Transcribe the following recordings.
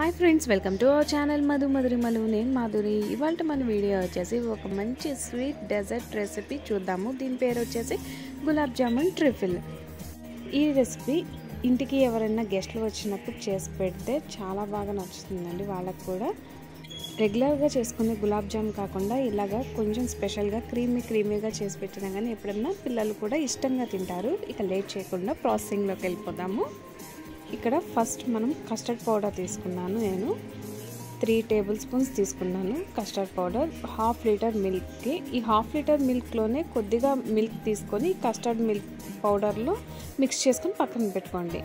Hi friends welcome to our channel Madhu మధురిమలు నేను మాధురి. ఇవాళ మన వీడియో వచ్చేసి ఒక మంచి స్వీట్ డెజర్ట్ రెసిపీ చూద్దాము. దీని పేరు వచ్చేసి గులాబ్ జామున్ ట్రిఫిల్. ఈ రెసిపీ ఇంటికి ఎవరైనా గెస్ట్లు వచ్చినప్పుడు చేసి పెడితే చాలా బాగా నచ్చుతుందండి. వాళ్ళకు కూడా రెగ్యులర్గా చేసుకునే గులాబ్ జామ్ కాకుండా ఇలాగా కొంచెం స్పెషల్గా క్రీమీ క్రీమీగా చేసి పెట్టినా కానీ ఎప్పుడన్నా పిల్లలు కూడా ఇష్టంగా తింటారు. ఇక లేట్ చేయకుండా ప్రాసెసింగ్లోకి వెళ్ళిపోదాము. ఇక్కడ ఫస్ట్ మనం కస్టర్డ్ పౌడర్ తీసుకున్నాను నేను. త్రీ టేబుల్ స్పూన్స్ తీసుకున్నాను కస్టర్డ్ పౌడర్. హాఫ్ లీటర్ మిల్క్కి. ఈ హాఫ్ లీటర్ మిల్క్లోనే కొద్దిగా మిల్క్ తీసుకొని కస్టర్డ్ మిల్క్ పౌడర్లో మిక్స్ చేసుకొని పక్కన పెట్టుకోండి.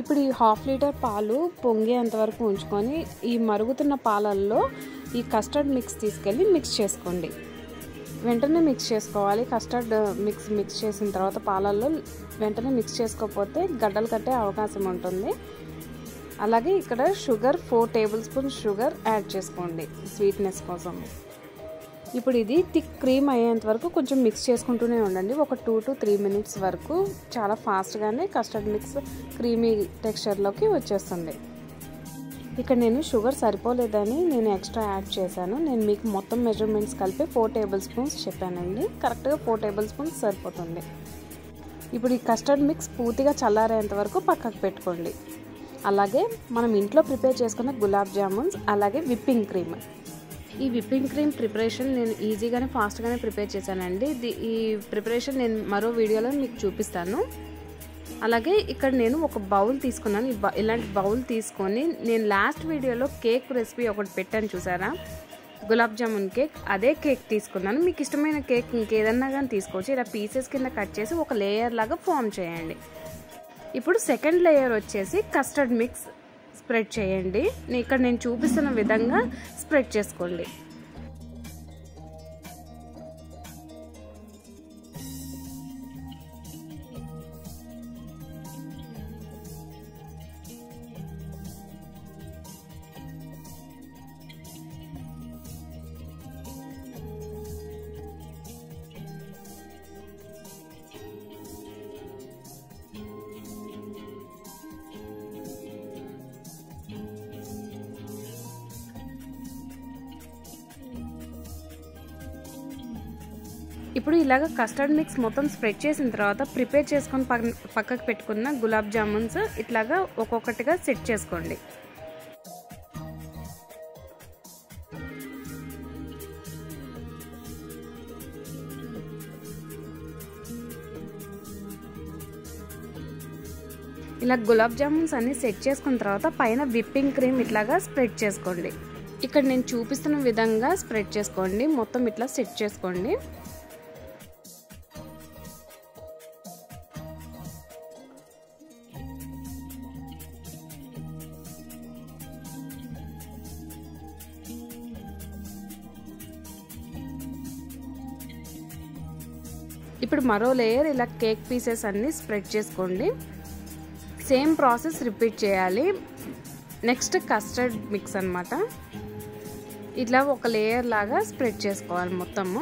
ఇప్పుడు ఈ హాఫ్ లీటర్ పాలు పొంగేంతవరకు ఉంచుకొని ఈ మరుగుతున్న పాలల్లో ఈ కస్టర్డ్ మిక్స్ తీసుకెళ్ళి మిక్స్ చేసుకోండి. వెంటనే మిక్స్ చేసుకోవాలి. కస్టర్డ్ మిక్స్ మిక్స్ చేసిన తర్వాత పాలల్లో వెంటనే మిక్స్ చేసుకోకపోతే గడ్డలు కట్టే అవకాశం ఉంటుంది. అలాగే ఇక్కడ sugar four tablespoon sugar add చేసుకోండి స్వీట్నెస్ కోసం. ఇప్పుడు ఇది థిక్ క్రీమ్ అయ్యేంత వరకు కొంచెం మిక్స్ చేసుకుంటూనే ఉండండి. ఒక టూ టు త్రీ మినిట్స్ వరకు చాలా ఫాస్ట్గానే కస్టర్డ్ మిక్స్ క్రీమీ టెక్స్చర్లోకి వచ్చేస్తుంది. ఇక్కడ నేను షుగర్ సరిపోలేదని నేను ఎక్స్ట్రా యాడ్ చేశాను. నేను మీకు మొత్తం మెజర్మెంట్స్ కలిపి ఫోర్ టేబుల్ స్పూన్స్ చెప్పానండి. కరెక్ట్గా ఫోర్ టేబుల్ స్పూన్స్ సరిపోతుంది. ఇప్పుడు ఈ కస్టర్డ్ మిక్స్ పూర్తిగా చల్లారేంత వరకు పక్కకు పెట్టుకోండి. అలాగే మనం ఇంట్లో ప్రిపేర్ చేసుకున్న గులాబ్ జామున్స్ అలాగే విప్పింగ్ క్రీమ్. ఈ విప్పింగ్ క్రీమ్ ప్రిపరేషన్ నేను ఈజీగానే ఫాస్ట్గానే ప్రిపేర్ చేశానండి. ఈ ప్రిపరేషన్ నేను మరో వీడియోలో మీకు చూపిస్తాను. అలాగే ఇక్కడ నేను ఒక బౌల్ తీసుకున్నాను. ఇలాంటి బౌల్ తీసుకొని నేను లాస్ట్ వీడియోలో కేక్ రెసిపీ ఒకటి పెట్టాను చూసారా? గులాబ్ జామున్ కేక్. అదే కేక్ తీసుకున్నాను. మీకు ఇష్టమైన కేక్ ఇంకేదన్నా కానీ తీసుకోవచ్చు. ఇలా పీసెస్ కింద కట్ చేసి ఒక లేయర్ లాగా ఫామ్ చేయండి. ఇప్పుడు సెకండ్ లేయర్ వచ్చేసి కస్టర్డ్ మిక్స్ స్ప్రెడ్ చేయండి. ఇక్కడ నేను చూపిస్తున్న విధంగా స్ప్రెడ్ చేసుకోండి. ఇప్పుడు ఇలాగ కస్టర్డ్ మిక్స్ మొత్తం స్ప్రెడ్ చేసిన తర్వాత ప్రిపేర్ చేసుకొని పక్కకు పెట్టుకున్న గులాబ్ జామున్స్ ఇట్లాగా ఒక్కొక్కటిగా సెట్ చేసుకోండి. ఇలా గులాబ్ జామున్స్ అన్ని సెట్ చేసుకున్న తర్వాత పైన విప్పింగ్ క్రీమ్ ఇట్లాగా స్ప్రెడ్ చేసుకోండి. ఇక్కడ నేను చూపిస్తున్న విధంగా స్ప్రెడ్ చేసుకోండి. మొత్తం ఇట్లా సెట్ చేసుకోండి. ఇప్పుడు మరో లేయర్ ఇలా కేక్ పీసెస్ అన్నీ స్ప్రెడ్ చేసుకోండి. సేమ్ ప్రాసెస్ రిపీట్ చేయాలి. నెక్స్ట్ కస్టర్డ్ మిక్స్ అనమాట ఇట్లా ఒక లేయర్ లాగా స్ప్రెడ్ చేసుకోవాలి మొత్తము.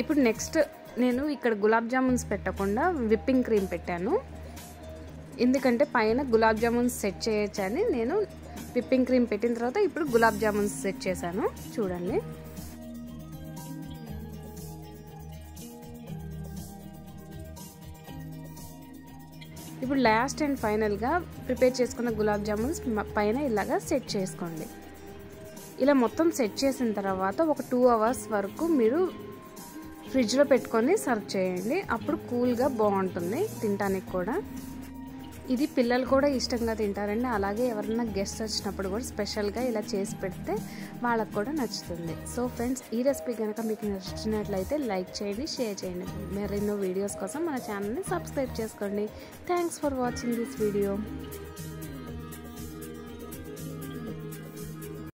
ఇప్పుడు నెక్స్ట్ నేను ఇక్కడ గులాబ్ జామున్స్ పెట్టకుండా విప్పింగ్ క్రీమ్ పెట్టాను. ఎందుకంటే పైన గులాబ్ జామున్స్ సెట్ చేయొచ్చని నేను విప్పింగ్ క్రీమ్ పెట్టిన తర్వాత ఇప్పుడు గులాబ్ జామున్స్ సెట్ చేశాను. చూడండి. ఇప్పుడు లాస్ట్ అండ్ ఫైనల్గా ప్రిపేర్ చేసుకున్న గులాబ్ జామున్స్ పైన ఇలాగా సెట్ చేసుకోండి. ఇలా మొత్తం సెట్ చేసిన తర్వాత ఒక టూ అవర్స్ వరకు మీరు ఫ్రిడ్జ్లో పెట్టుకొని సర్వ్ చేయండి. అప్పుడు కూల్గా బాగుంటుంది తినడానికి కూడా. ఇది పిల్లలు కూడా ఇష్టంగా తింటారండి. అలాగే ఎవరైనా గెస్ట్ వచ్చినప్పుడు కూడా స్పెషల్గా ఇలా చేసి పెడితే వాళ్ళకు కూడా నచ్చుతుంది. సో ఫ్రెండ్స్ ఈ రెసిపీ కనుక మీకు నచ్చినట్లయితే లైక్ చేయండి షేర్ చేయండి. మరెన్నో వీడియోస్ కోసం మన ఛానల్ని సబ్స్క్రైబ్ చేసుకోండి. Thanks for watching this video.